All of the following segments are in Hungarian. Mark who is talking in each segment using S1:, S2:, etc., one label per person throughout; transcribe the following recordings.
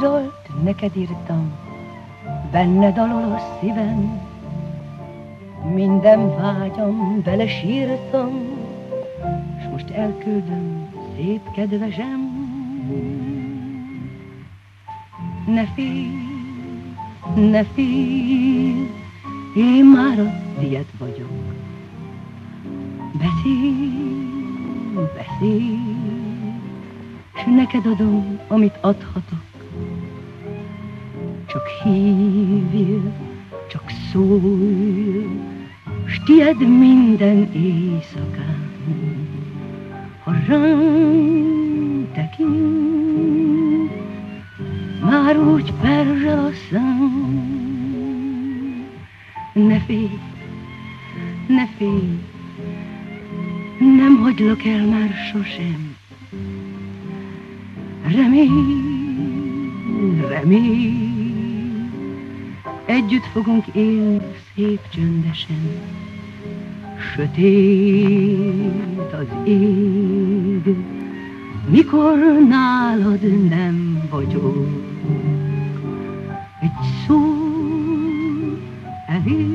S1: dalt neked írtam, benne dalol a szívem, minden vágyam bele sírtam, s most elküldöm szép kedvesem. Ne félj, ne félj, én már a tiéd vagyok. Beszélj, beszélj, s neked adom, amit adhatok. Csak hívj, csak szólj, s tied minden éjszakán. Ha rám tekint, már úgy perzsel a szám. Ne félj, ne félj, nem hagylak el már sosem. Remény, remény, együtt fogunk élni szép csöndesen. Sötét az ég, mikor nálad nem vagyok. Egy szó elég,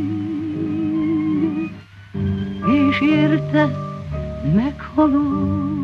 S1: és érte meghalok.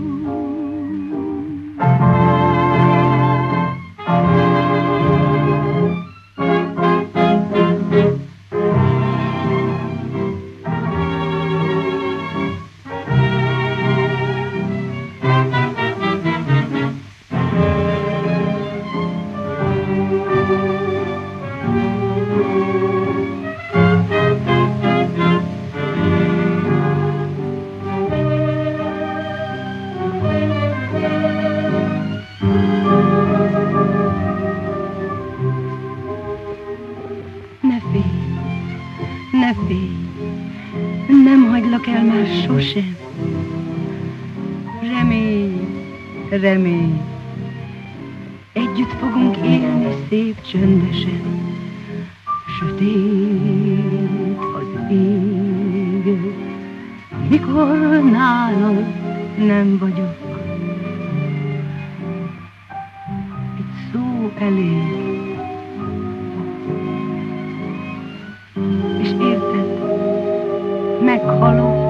S1: ne félj, nem hagylak el már sosem. Remény, remény, együtt fogunk élni szép csöndesen. Sötét az ég, mikor nálad nem vagyok. Egy szó elég, meghalok.